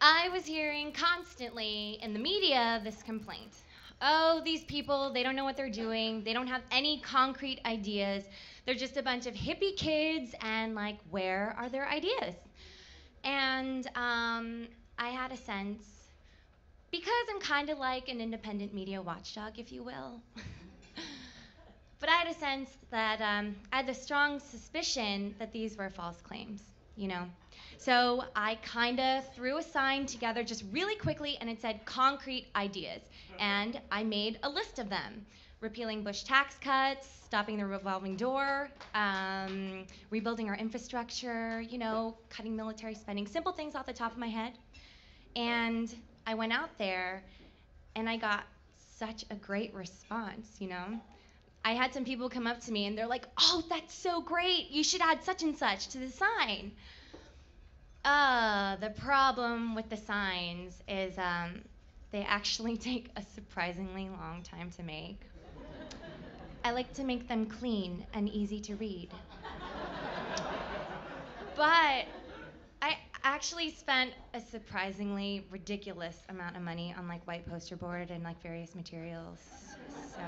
I was hearing constantly in the media this complaint. Oh, these people, they don't know what they're doing. They don't have any concrete ideas. They're just a bunch of hippie kids, and like, where are their ideas? And um, I had a sense, because I'm kind of like an independent media watchdog, if you will. but I had a sense that um, I had a strong suspicion that these were false claims, you know. So I kind of threw a sign together just really quickly and it said concrete ideas. And I made a list of them repealing Bush tax cuts, stopping the revolving door, um, rebuilding our infrastructure, you know, cutting military spending, simple things off the top of my head. And I went out there and I got such a great response, you know. I had some people come up to me and they're like, oh, that's so great. You should add such and such to the sign. Uh, the problem with the signs is um, they actually take a surprisingly long time to make. I like to make them clean and easy to read. but I actually spent a surprisingly ridiculous amount of money on like white poster board and like various materials. So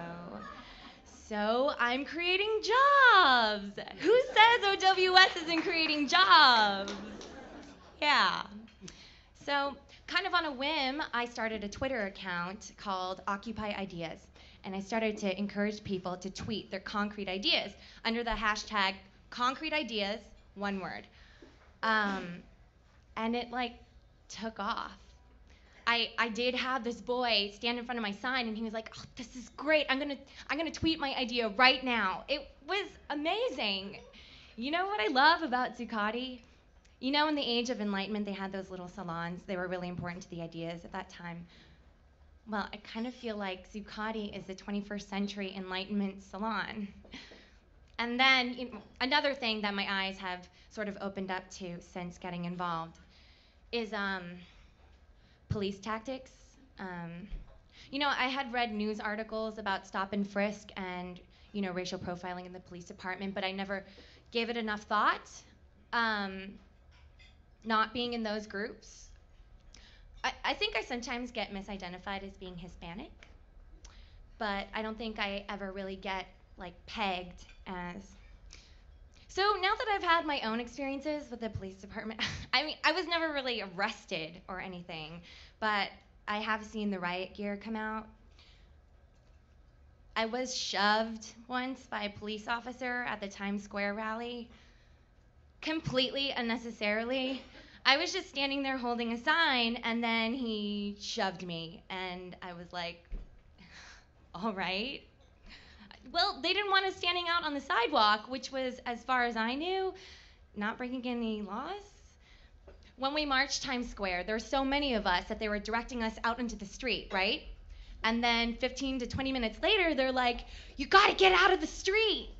so I'm creating jobs. Who says OWS isn't creating jobs? Yeah. So, kind of on a whim, I started a Twitter account called Occupy Ideas. And I started to encourage people to tweet their concrete ideas under the hashtag concrete ideas, one word. Um, and it like took off. I, I did have this boy stand in front of my sign and he was like, oh, this is great. I'm gonna I'm gonna tweet my idea right now. It was amazing. You know what I love about Zuccotti? You know, in the age of enlightenment, they had those little salons. They were really important to the ideas at that time. Well, I kind of feel like Zuccotti is the 21st century enlightenment salon. And then you know, another thing that my eyes have sort of opened up to since getting involved is um, police tactics. Um, you know, I had read news articles about stop and frisk and you know racial profiling in the police department, but I never gave it enough thought. Um, not being in those groups. I, I think I sometimes get misidentified as being Hispanic, but I don't think I ever really get like pegged as. So now that I've had my own experiences with the police department, I mean, I was never really arrested or anything, but I have seen the riot gear come out. I was shoved once by a police officer at the Times Square rally, completely unnecessarily. I was just standing there holding a sign, and then he shoved me, and I was like, all right. Well, they didn't want us standing out on the sidewalk, which was, as far as I knew, not breaking any laws. When we marched Times Square, there were so many of us that they were directing us out into the street, right? And then 15 to 20 minutes later, they're like, you gotta get out of the street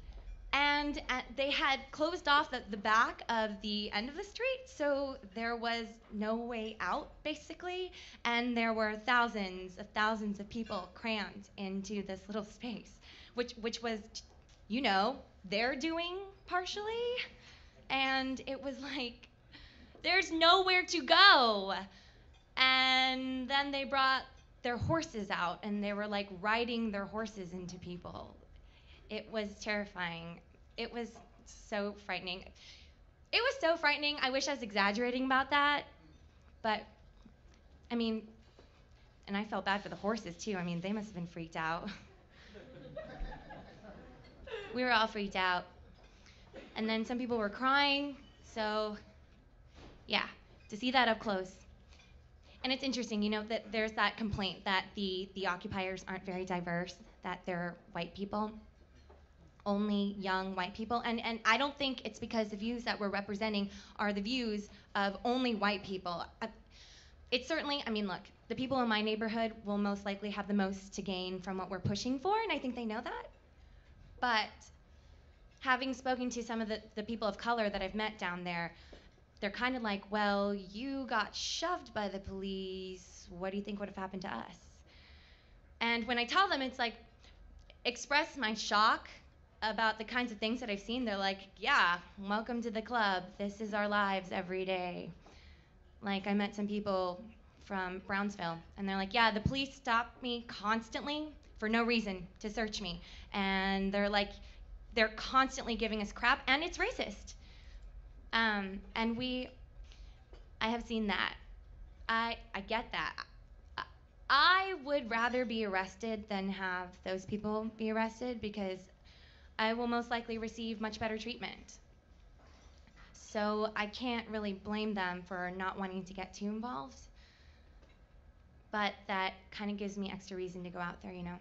and uh, they had closed off the, the back of the end of the street, so there was no way out, basically, and there were thousands of thousands of people crammed into this little space, which, which was, you know, they're doing partially, and it was like, there's nowhere to go. And then they brought their horses out, and they were like riding their horses into people it was terrifying. It was so frightening. It was so frightening. I wish I was exaggerating about that. But, I mean, and I felt bad for the horses too. I mean, they must have been freaked out. we were all freaked out. And then some people were crying. So, yeah, to see that up close. And it's interesting, you know, that there's that complaint that the, the occupiers aren't very diverse, that they're white people only young white people. And, and I don't think it's because the views that we're representing are the views of only white people. Uh, it's certainly, I mean, look, the people in my neighborhood will most likely have the most to gain from what we're pushing for, and I think they know that. But having spoken to some of the, the people of color that I've met down there, they're kind of like, well, you got shoved by the police. What do you think would have happened to us? And when I tell them, it's like, express my shock about the kinds of things that I've seen, they're like, yeah, welcome to the club. This is our lives every day. Like I met some people from Brownsville, and they're like, "Yeah, the police stop me constantly for no reason to search me," and they're like, they're constantly giving us crap, and it's racist. Um, and we, I have seen that. I I get that. I, would rather be arrested than have those people be arrested because I will most likely receive much better treatment. So I can't really blame them for not wanting to get too involved. But that kind of gives me extra reason to go out there, you know.